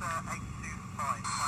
Delta 825.